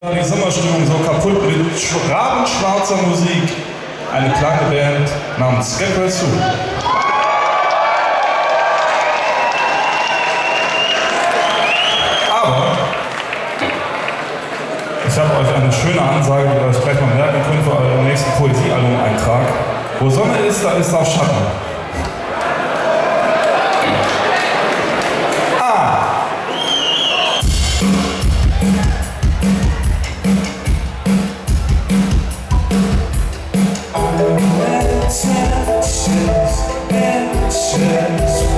Die Sommerstimmung so kaputt mit rabenschwarzer Musik. Eine kleine Band namens Skepper zu. Aber ich habe euch eine schöne Ansage, die ihr euch gleich mal merken könnt für euren nächsten Poesiealbum-Eintrag. Wo Sonne ist, da ist auch Schatten. Mentions, mentions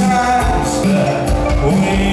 times that uh, we